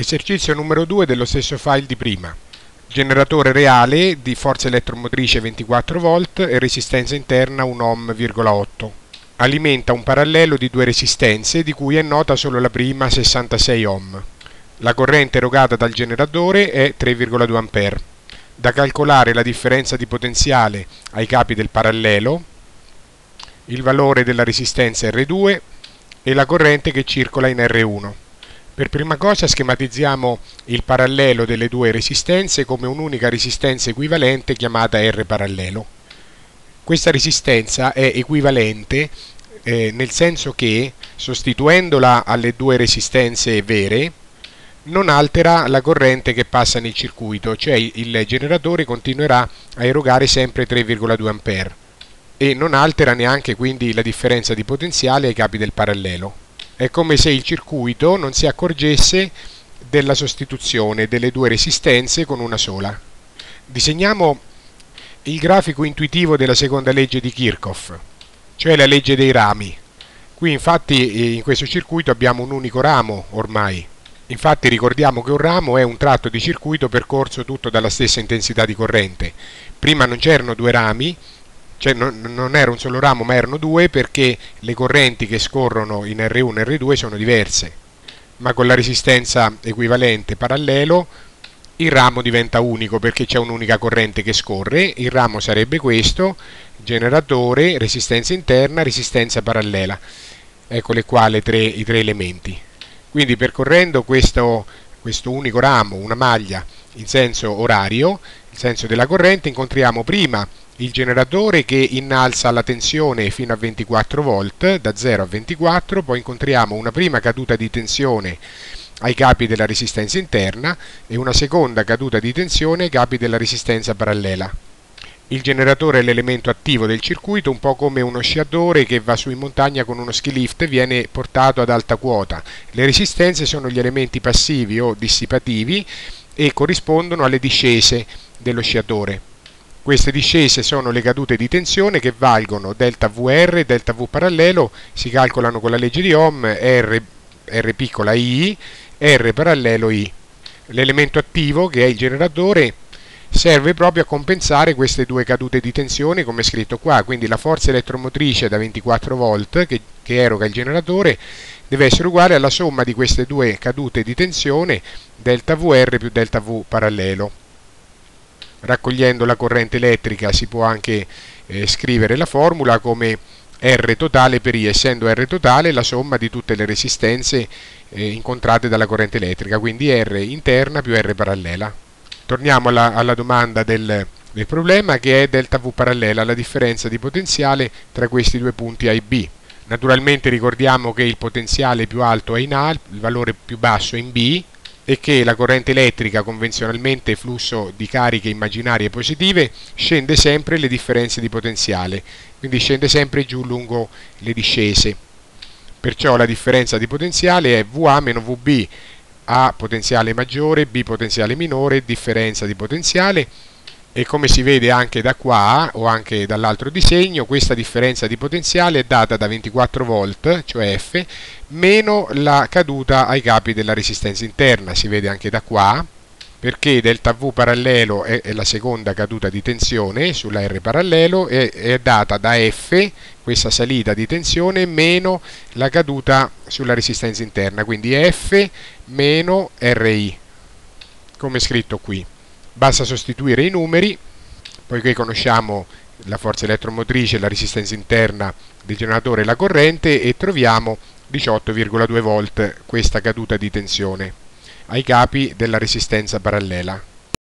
Esercizio numero 2 dello stesso file di prima. Generatore reale di forza elettromotrice 24 volt e resistenza interna 1 ohm,8. Alimenta un parallelo di due resistenze di cui è nota solo la prima 66 ohm. La corrente erogata dal generatore è 3,2 A. Da calcolare la differenza di potenziale ai capi del parallelo, il valore della resistenza R2 e la corrente che circola in R1. Per prima cosa schematizziamo il parallelo delle due resistenze come un'unica resistenza equivalente chiamata R parallelo. Questa resistenza è equivalente eh, nel senso che sostituendola alle due resistenze vere non altera la corrente che passa nel circuito, cioè il generatore continuerà a erogare sempre 3,2 A e non altera neanche quindi la differenza di potenziale ai capi del parallelo. È come se il circuito non si accorgesse della sostituzione delle due resistenze con una sola. Disegniamo il grafico intuitivo della seconda legge di Kirchhoff, cioè la legge dei rami. Qui infatti eh, in questo circuito abbiamo un unico ramo ormai. Infatti ricordiamo che un ramo è un tratto di circuito percorso tutto dalla stessa intensità di corrente. Prima non c'erano due rami, cioè non, non, era un solo ramo ma erano due perché le correnti che scorrono in R1 e R2 sono diverse. Ma con la resistenza equivalente parallelo il ramo diventa unico perché c'è un'unica corrente che scorre. Il ramo sarebbe questo generatore, resistenza interna, resistenza parallela. Eccole qua tre, i tre elementi. Quindi percorrendo questo, questo unico ramo, una maglia in senso orario il senso della corrente incontriamo prima il generatore che innalza la tensione fino a 24 volt da 0 a 24 poi incontriamo una prima caduta di tensione ai capi della resistenza interna e una seconda caduta di tensione ai capi della resistenza parallela il generatore è l'elemento attivo del circuito, un po' come uno sciatore che va su in montagna con uno ski lift e viene portato ad alta quota. Le resistenze sono gli elementi passivi o dissipativi e corrispondono alle discese dello sciatore. Queste discese sono le cadute di tensione che valgono delta VR e delta V parallelo, si calcolano con la legge di Ohm, R, R piccola I, R parallelo I. L'elemento attivo, che è il generatore, serve proprio a compensare queste due cadute di tensione come scritto qua, quindi la forza elettromotrice da 24 volt che, che eroga il generatore deve essere uguale alla somma di queste due cadute di tensione delta VR più delta V parallelo raccogliendo la corrente elettrica si può anche eh, scrivere la formula come R totale per I, essendo R totale la somma di tutte le resistenze eh, incontrate dalla corrente elettrica, quindi R interna più R parallela. Torniamo alla, alla domanda del, del, problema che è delta V parallela, la differenza di potenziale tra questi due punti A e B. Naturalmente ricordiamo che il potenziale più alto è in A, il valore più basso è in B, e che la corrente elettrica, convenzionalmente flusso di cariche immaginarie positive, scende sempre le differenze di potenziale, quindi scende sempre giù lungo le discese. Perciò la differenza di potenziale è VA meno VB, A potenziale maggiore, B potenziale minore, differenza di potenziale e come si vede anche da qua o anche dall'altro disegno questa differenza di potenziale è data da 24 volt cioè F meno la caduta ai capi della resistenza interna. Si vede anche da qua perché delta V parallelo è, la seconda caduta di tensione sulla R parallelo e è data da F questa salita di tensione meno la caduta sulla resistenza interna. Quindi F meno RI come scritto qui basta sostituire i numeri poiché conosciamo la forza elettromotrice, la resistenza interna del generatore e la corrente e troviamo 18,2 volt questa caduta di tensione ai capi della resistenza parallela.